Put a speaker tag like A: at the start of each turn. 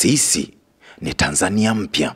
A: Sisi ni Tanzania mpya.